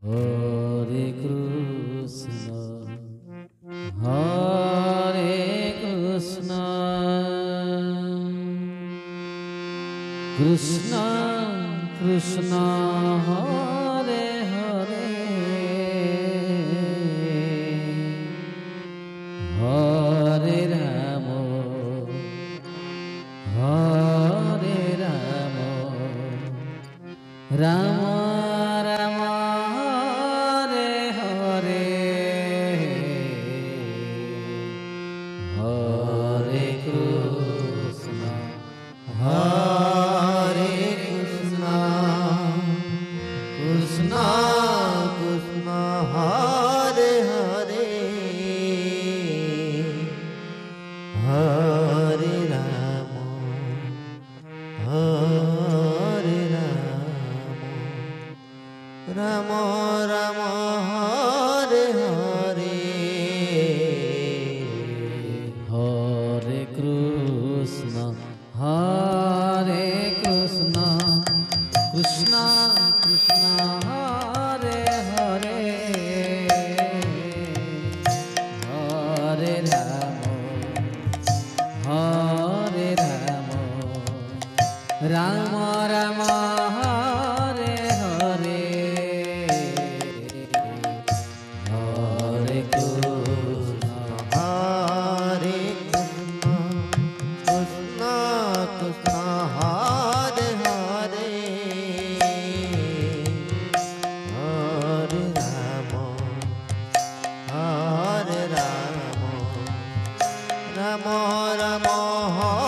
Hare Krishna, Hare Krishna, Krishna Krishna. Ramo Ramo namo namo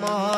Maha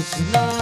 Krishna